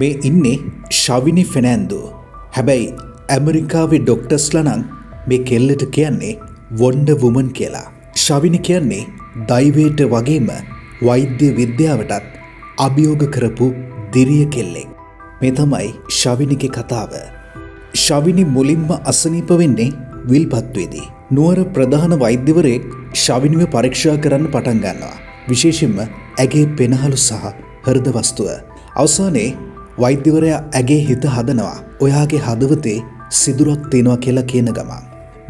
මේ ඉන්නේ ශවිනි ෆෙනෑන්දු. හැබැයි ඇමරිකාවේ ඩොක්ටස්ලනං මේ කෙල්ලට කියන්නේ වොන්ඩ වුමන් කියලා. ශවිනි කියන්නේ දයිවයට වගේම වෛද්‍ය විද්‍යාවටත් අභියෝග කරපු දිරිය කෙල්ලෙක්. මේ තමයි ශවිනික කතාව. ශවිනි මුලින්ම අසනීප වෙන්නේ විල්පත්වේදී. නුවර ප්‍රධාන වෛද්‍යවරයෙක් ශවිනිව පරීක්ෂා කරන්න පටන් ගන්නවා. විශේෂෙන්ම ඇගේ පෙනහලු සහ හෘද වස්තුව. අවසානයේ වෛද්‍යවරයා ඇගේ හිත හදනවා ඔයාගේ හදවතේ සිදුරක් තියෙනවා කියලා කියන ගමන්.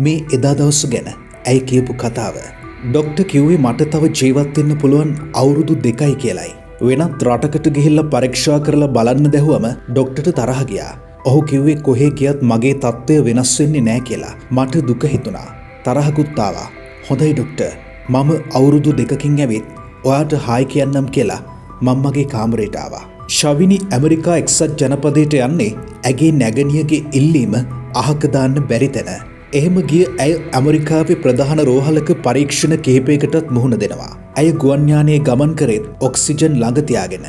මේ එදා දවස්සු ගැන ඇයි කියපු කතාව. ඩොක්ට කිව්වේ මට තව ජීවත්වෙන්න පුළුවන් අවුරුදු දෙකයි කියලයි. වෙනත් රටකට ගිහිල්ල පරීක්ෂා කරලා බලන්න දැහුවම ඩොක්ටට තරහ ගියා. ඔහු කිව්වේ කොහේ කියත් මගේ තත්ත්වය වෙනස් වෙන්නේ නෑ කියලා මට දුක හිතුණා. තරහකුත්තාවා. හොඳයි ඩොක්ට මම අවුරුදු දෙකකින් ඇවිත් ඔයාට හායි කියන්නම් කියලා මම්මගේ කාමරේටාවා. ශවිනි ඇමරිකා එක්සත් ජනපදයට යන්නේ ඇගේ නැගනියගේ ඉල්ලීම අහකදාන්න බැරි තැන. එහෙම ගිය ඇය ඇමරිකාවේ ප්‍රධාන රෝහලක පරීක්ෂණ කිහිපයකටත් මුහුණ දෙනවා. ඇය ගුවන්්‍යානයේ ගමන් කරෙත් ඔක්සිජන් ළඟතියාගෙන.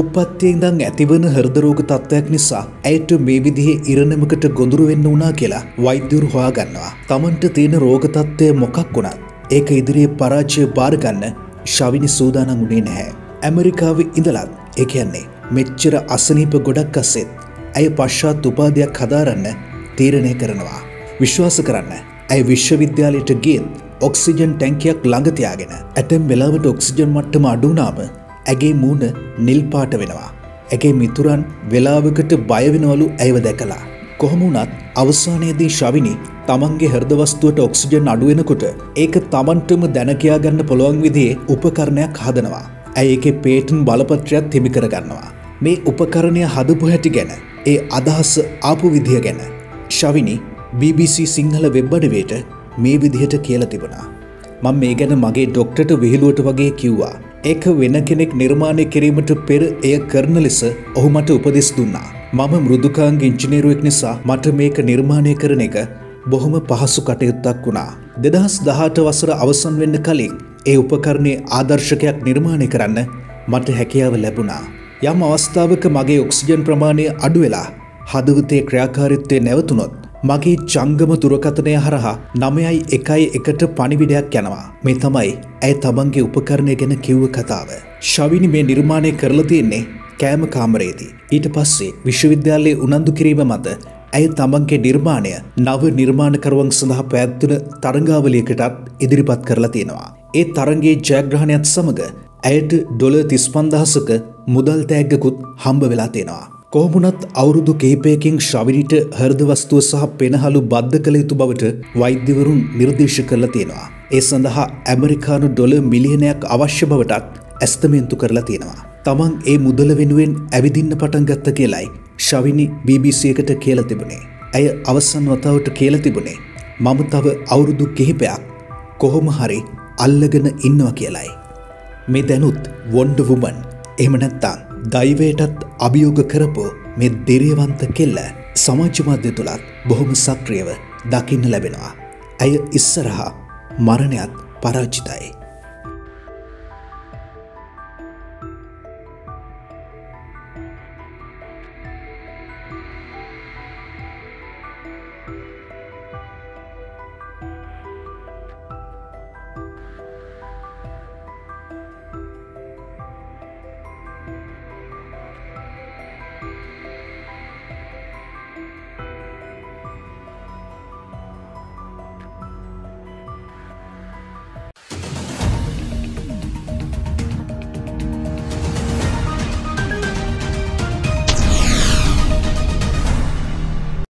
උපත්තියෙන්දං ඇතිවන හෘදරෝග තත්ත්වයක් නිසා ඇයට මේ විදිහේ ඉරණමකට ගොඳුරු වෙන්න වනා කියලා වෛද්‍යවරු හොයාගන්නවා. තමන්ට තියෙන රෝගතත්ත්වය මොකක් වුණත් ඒක ඉදිරියේ පරාජය භාරගන්න ශවිනි සූදානන් වුණේ නැහැ. ඇමරිකාව ඉඳලත් එකයන්නේ මෙච්චර අසනීප ගොඩක් අස්සෙත් ඇය පශ්චාත් උපාදයක් හදාරන්න තීරණය කරනවා. විශ්වාස කරන්න ඇය විශ්වවිද්‍යාලයට ගේත් ඔක්සිජන් ටැංකයක් ළඟතියාගෙන ඇටම් වෙලාවට ඔක්සිජන් මට්ටම අඩුනාම ඇගේ මූුණ නිල්පාට වෙනවා. ඇගේ මිතුරන් වෙලාවකට බයවෙනවලු ඇයව දැකලා. කොහොමුණත් අවසානයේදී ශවිනි තමන්ගේ හර්දවස්තුවට ඔක්සිජන් අඩුවෙනකොට ඒක තමන්ටම දැනකයාගන්න පොළොවන් විදිේ උපකරණයක් හදනවා. ඇය එක පේටන් බලපත්‍රයක් තිමිකරගන්නවා. මේ උපකරණය හදපු හැටි ගැන ඒ අදහස් ආපු විදිහ ගැන. ශවිනි BBC සිංහල වෙබ්බඩවේට මේ විදිහට කියල තිබුණා. මං මේ ගැන මගේ ඩොක්ටට විහිලුවට වගේ කිව්වා. ඒක වෙන කෙනෙක් නිර්මාණය කිරීමට පෙර එය කරන ලෙස ඔහු මට උපදෙස් දුන්නා. මම මෘදුකාංග ඉංචිනේරුවෙක් නිසා මට මේක නිර්මාණය කරන එක බොහොම පහසු කටයුත්තක් වුණා. දෙදහස් දහට වසර අවසන් වෙන්න කලින් ඒ උපකරණය ආදර්ශකයක් නිර්මාණය කරන්න මට හැකියාව ලැබුණා. යම් අවස්ථාවක මගේ ඔක්සිජන් ප්‍රමාණය අඩුවෙලා හදවතේ ක්‍රියාකාරිත්වය නැවතුනොත් මගේ ජංගම දුරකථනය හරහා නමයයි එකයි එකට පණිවිඩයක් යනවා. මේ තමයි ඇය තමන්ගේ උපකරණය ගැන කිව්ව කතාව. ශවිනි මේ නිර්මාණය කරලා තියෙන්නේ කෑම කාමරේදී. ඊට පස්සේ විශ්වවිද්‍යාලයේ උනන්දු කිරීම මත ඇය තමන්ගේ නිර්මාණය නව නිර්මාණකරුවන් සඳහා පැත්තුන තරංගාවලියකටත් ඉදිරිපත් කරලා තියෙනවා. ඒ තරන්ගේ ජයග්‍රහණයත් සමඟ ඇයට ඩොල තිස්පන්දහසක මුදල් තෑග්ගකුත් හම්බ වෙලා තියෙනවා. කොහොමුණත් අවුරුදු කේපයකින් ශවිනිට හර්දවස්තුව සහ පෙනහලු බද්ධ කළ යුතු බවට වෛද්‍යවරුන් නිර්දේශ කරලා තියෙනවා. ඒ සඳහා ඇමරිකානු ඩොල මිලියනයක් අවශ්‍ය බවටත් ඇස්තමේන්තු කරලා තියෙනවා. තමන් ඒ මුදල වෙනුවෙන් ඇවිදින්න පටන් ගත්ත කියලයි ශවිනි BBC එකට කියල තිබුණේ. ඇය අවසන් වතාවට කියල තිබුණේ. මම තව අවුරුදු කිහිපයක් කොහොම හරි අල්ලගෙන ඉන්නවා කියලයි. මේ දැනුත් වොන්ඩ වුමන් එමනැත්තාන් දෛවයටත් අභියෝග කරපු මේ දෙරියවන්ත කෙල්ල සමාජ්‍යමාධ්‍ය තුළත් බොහොම සක්‍රියව දකින්න ලැබෙනවා. ඇය ඉස්සරහා මරණයත් පරාජිතයි.